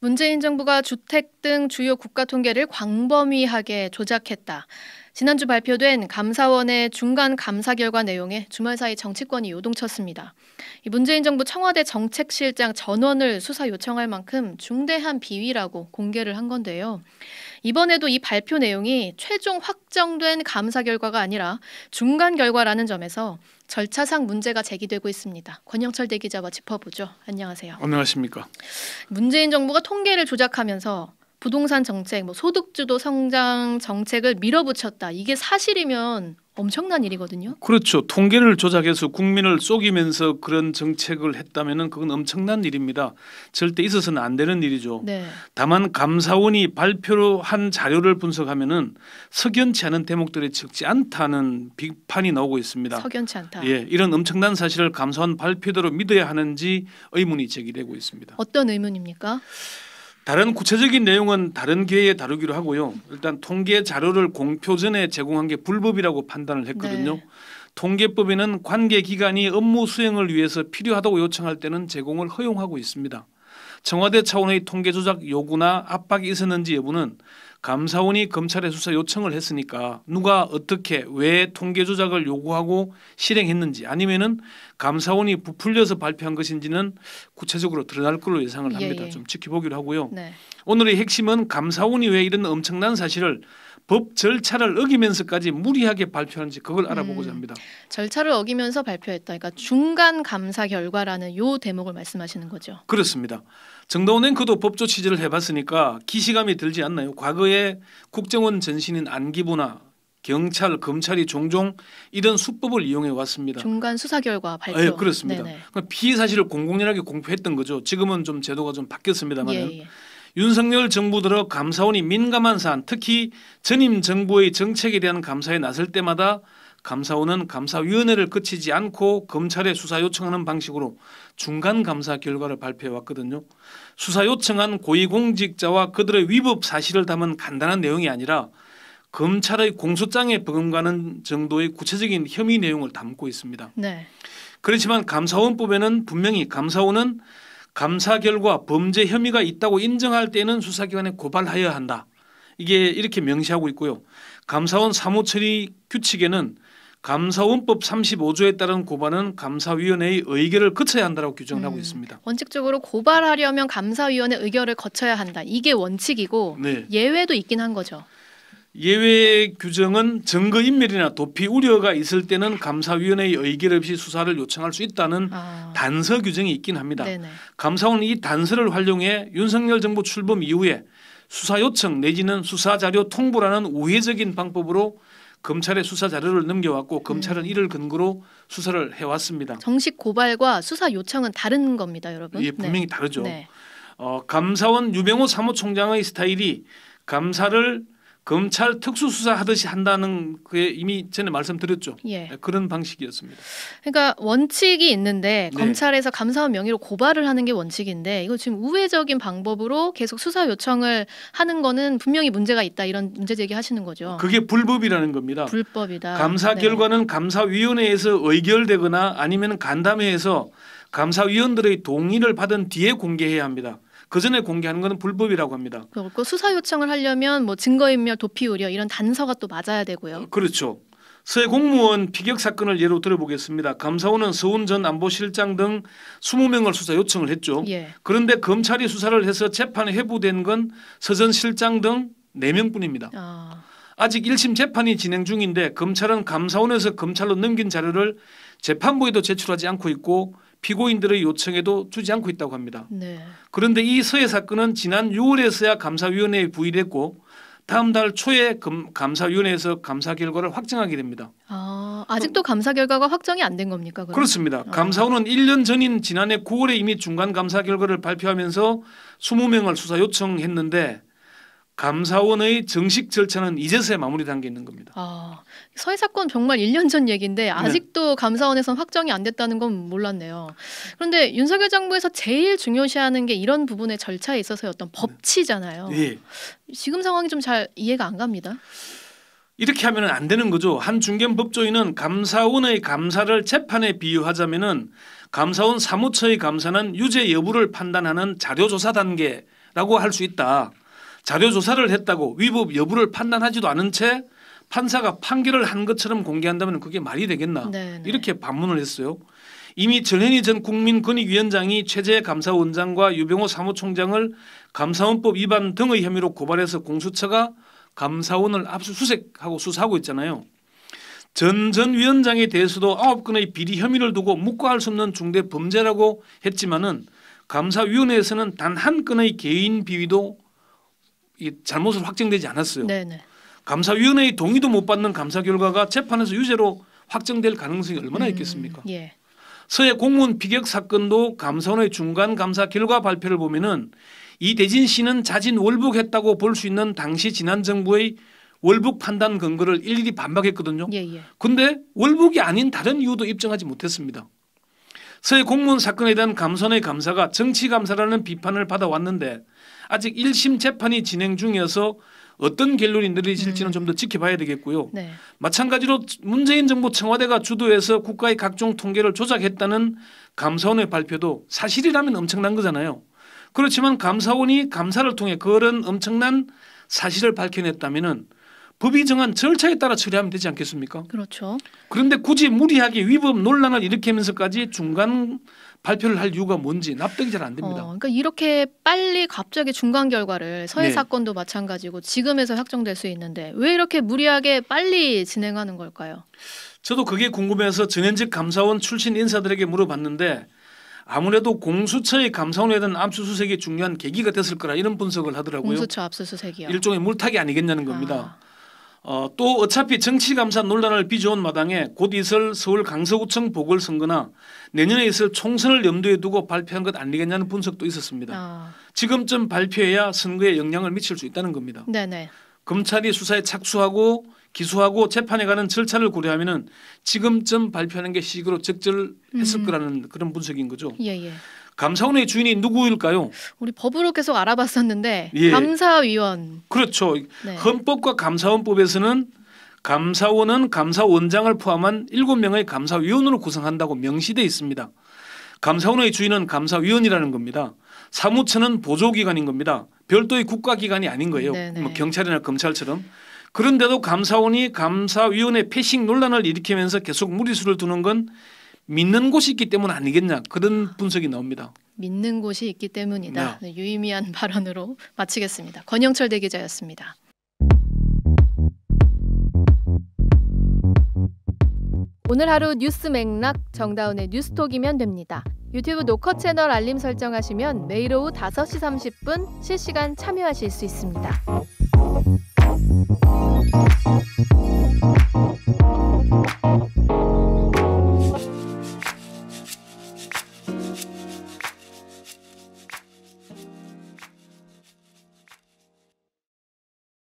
문재인 정부가 주택 등 주요 국가 통계를 광범위하게 조작했다. 지난주 발표된 감사원의 중간 감사 결과 내용에 주말 사이 정치권이 요동쳤습니다. 문재인 정부 청와대 정책실장 전원을 수사 요청할 만큼 중대한 비위라고 공개를 한 건데요. 이번에도 이 발표 내용이 최종 확정된 감사 결과가 아니라 중간 결과라는 점에서 절차상 문제가 제기되고 있습니다. 권영철 대기자와 짚어보죠. 안녕하세요. 안녕하십니까. 문재인 정부가 통계를 조작하면서 부동산 정책, 뭐 소득주도 성장 정책을 밀어붙였다. 이게 사실이면 엄청난 일이거든요. 그렇죠. 통계를 조작해서 국민을 속이면서 그런 정책을 했다면은 그건 엄청난 일입니다. 절대 있어서는 안 되는 일이죠. 네. 다만 감사원이 발표로 한 자료를 분석하면은 석연치 않은 대목들이 적지 않다는 비판이 나오고 있습니다. 석연치 않다. 예, 이런 엄청난 사실을 감사원 발표대로 믿어야 하는지 의문이 제기되고 있습니다. 어떤 의문입니까? 다른 구체적인 내용은 다른 기회에 다루기로 하고요. 일단 통계 자료를 공표 전에 제공한 게 불법이라고 판단을 했거든요. 네. 통계법에는 관계 기관이 업무 수행을 위해서 필요하다고 요청할 때는 제공을 허용하고 있습니다. 청와대 차원의 통계 조작 요구나 압박이 있었는지 여부는 감사원이 검찰에 수사 요청을 했으니까 누가 어떻게 왜 통계 조작을 요구하고 실행했는지 아니면은 감사원이 부풀려서 발표한 것인지는 구체적으로 드러날 걸로 예상을 합니다. 예, 예. 좀 지켜보기로 하고요. 네. 오늘의 핵심은 감사원이 왜 이런 엄청난 사실을 법 절차를 어기면서까지 무리하게 발표하는지 그걸 알아보고자 음. 합니다. 절차를 어기면서 발표했다. 그러니까 중간 감사 결과라는 요 대목을 말씀하시는 거죠. 그렇습니다. 정다운 앵커도 법조 취재를 해봤으니까 기시감이 들지 않나요? 과거에 국정원 전신인 안기부나 경찰, 검찰이 종종 이런 수법을 이용해 왔습니다. 중간 수사 결과 발표. 예, 그렇습니다. 네네. 그러니까 피의 사실을 공공연하게 공표했던 거죠. 지금은 좀 제도가 좀 바뀌었습니다만 예, 예. 윤석열 정부 들어 감사원이 민감한 사안, 특히 전임 정부의 정책에 대한 감사에 나설 때마다 감사원은 감사위원회를 거치지 않고 검찰에 수사 요청하는 방식으로 중간 감사 결과를 발표해 왔거든요. 수사 요청한 고위공직자와 그들의 위법 사실을 담은 간단한 내용이 아니라 검찰의 공소장에 버금가는 정도의 구체적인 혐의 내용을 담고 있습니다. 네. 그렇지만 감사원법에는 분명히 감사원은 감사 결과 범죄 혐의가 있다고 인정할 때는 수사기관에 고발하여야 한다. 이게 이렇게 명시하고 있고요. 감사원 사무처리 규칙에는 감사원법 35조에 따른 고발은 감사위원회의 의결을 거쳐야 한다고 규정을 하고 음. 있습니다. 원칙적으로 고발하려면 감사위원회 의결을 거쳐야 한다. 이게 원칙이고 네. 예외도 있긴 한 거죠. 예외 규정은 증거 인멸이나 도피 우려가 있을 때는 감사위원회의 의결 없이 수사를 요청할 수 있다는 아. 단서 규정이 있긴 합니다. 네네. 감사원은 이 단서를 활용해 윤석열 정부 출범 이후에 수사 요청 내지는 수사 자료 통보라는 우회적인 방법으로 검찰에 수사 자료를 넘겨왔고 검찰은 이를 근거로 수사를 해왔습니다. 정식 고발과 수사 요청은 다른 겁니다, 여러분. 이게 분명히 다르죠. 네. 어, 감사원 유병호 사무총장의 스타일이 감사를 검찰 특수수사 하듯이 한다는 그게 이미 전에 말씀드렸죠. 예. 네, 그런 방식이었습니다. 그러니까 원칙이 있는데 네. 검찰에서 감사원 명의로 고발을 하는 게 원칙인데 이거 지금 우회적인 방법으로 계속 수사 요청을 하는 거는 분명히 문제가 있다 이런 문제 제기하시는 거죠. 그게 불법이라는 겁니다. 불법이다. 감사 네. 결과는 감사위원회에서 의결되거나 아니면 간담회에서 감사위원들의 동의를 받은 뒤에 공개해야 합니다. 그 전에 공개하는 것은 불법이라고 합니다. 그렇고 수사 요청을 하려면 뭐 증거인멸, 도피 우려 이런 단서가 또 맞아야 되고요. 그렇죠. 서해 공무원 피격 사건을 예로 들어보겠습니다. 감사원은 서훈 전 안보실장 등 20명을 수사 요청을 했죠. 예. 그런데 검찰이 수사를 해서 재판에 회부된 건 서 전 실장 등 4명뿐입니다. 아, 아직 1심 재판이 진행 중인데 검찰은 감사원에서 검찰로 넘긴 자료를 재판부에도 제출하지 않고 있고 피고인들의 요청에도 주지 않고 있다고 합니다. 네. 그런데 이 서해 사건은 지난 6월에서야 감사위원회에 부의됐고 다음 달 초에 검- 감사위원회에서 감사 결과를 확정하게 됩니다. 아, 아직도 감사 결과가 확정이 안 된 겁니까? 그럼? 그렇습니다. 아. 감사원은 1년 전인 지난해 9월에 이미 중간 감사 결과를 발표하면서 20명을 수사 요청했는데 감사원의 정식 절차는 이제서야 마무리 단계에 있는 겁니다. 아, 서해 사건 정말 1년 전 네. 얘기인데 아직도 감사원에선 확정이 안 됐다는 건 몰랐네요. 그런데 윤석열 정부에서 제일 중요시하는 게 이런 부분의 절차에 있어서의 어떤 법치잖아요. 예. 지금 상황이 좀 잘 이해가 안 갑니다. 이렇게 하면 안 되는 거죠. 한 중견 법조인은 감사원의 감사를 재판에 비유하자면은 감사원 사무처의 감사는 유죄 여부를 판단하는 자료조사 단계 라고 할 수 있다. 자료 조사를 했다고 위법 여부를 판단하지도 않은 채 판사가 판결을 한 것처럼 공개한다면 그게 말이 되겠나? 네, 네. 이렇게 반문을 했어요. 이미 전현희 전 국민권익위원장이 최재 감사원장과 유병호 사무총장을 감사원법 위반 등의 혐의로 고발해서 공수처가 감사원을 압수수색하고 수사하고 있잖아요. 전 전 위원장에 대해서도 아홉 건의 비리 혐의를 두고 묵과할 수 없는 중대 범죄라고 했지만은 감사위원회에서는 단 한 건의 개인 비위도 이 잘못을 확정되지 않았어요. 네네. 감사위원회의 동의도 못 받는 감사 결과가 재판에서 유죄로 확정될 가능성이 얼마나 음, 있겠습니까? 예. 서해 공무원 피격 사건도 감사원의 중간 감사 결과 발표를 보면은 이 대진 씨는 자진 월북했다고 볼 수 있는 당시 지난 정부의 월북 판단 근거를 일일이 반박했거든요. 예, 예. 근데 월북이 아닌 다른 이유도 입증하지 못했습니다. 서해 공무원 사건에 대한 감사원의 감사가 정치 감사라는 비판을 받아왔는데 아직 1심 재판이 진행 중이어서 어떤 결론이 내려질지는 좀더 지켜봐야 되겠고요. 네. 마찬가지로 문재인 정부 청와대가 주도해서 국가의 각종 통계를 조작했다는 감사원의 발표도 사실이라면 엄청난 거잖아요. 그렇지만 감사원이 감사를 통해 그런 엄청난 사실을 밝혀냈다면은 법이 정한 절차에 따라 처리하면 되지 않겠습니까? 그렇죠. 그런데 굳이 무리하게 위법 논란을 일으키면서까지 중간 발표를 할 이유가 뭔지 납득이 잘안 어, 됩니다. 그러니까 이렇게 빨리 갑자기 중간 결과를 서해 네. 사건도 마찬가지고 지금에서 확정될 수 있는데 왜 이렇게 무리하게 빨리 진행하는 걸까요? 저도 그게 궁금해서 전현직 감사원 출신 인사들에게 물어봤는데 아무래도 공수처의 감사원에 대한 압수수색이 중요한 계기가 됐을 거라 이런 분석을 하더라고요. 공수처 압수수색이요. 일종의 물타기 아니겠냐는 겁니다. 아, 어, 또 어차피 정치감사 논란을 빚어온 마당에 곧 있을 서울 강서구청 보궐선거나 내년에 있을 총선을 염두에 두고 발표한 것 아니겠냐는 분석도 있었습니다. 아, 지금쯤 발표해야 선거에 영향을 미칠 수 있다는 겁니다. 네네. 검찰이 수사에 착수하고 기소하고 재판에 가는 절차를 고려하면은 지금쯤 발표하는 게 시기로 적절했을 음. 거라는 그런 분석인 거죠. 예 예. 감사원의 주인이 누구일까요? 우리 법으로 계속 알아봤었는데 예. 감사위원. 그렇죠. 네. 헌법과 감사원법에서는 감사원은 감사원장을 포함한 7명의 감사위원으로 구성한다고 명시돼 있습니다. 감사원의 주인은 감사위원이라는 겁니다. 사무처는 보조기관인 겁니다. 별도의 국가기관이 아닌 거예요. 네네. 뭐 경찰이나 검찰처럼. 그런데도 감사원이 감사위원회 패싱 논란을 일으키면서 계속 무리수를 두는 건 믿는 곳이 있기 때문 아니겠냐 그런 분석이 나옵니다. 믿는 곳이 있기 때문이다. 네, 유의미한 발언으로 마치겠습니다. 권영철 대기자였습니다. 오늘 하루 뉴스 맥락 정다운의 뉴스톡이면 됩니다. 유튜브 노커 채널 알림 설정하시면 매일 오후 5시 30분 실시간 참여하실 수 있습니다.